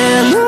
Hello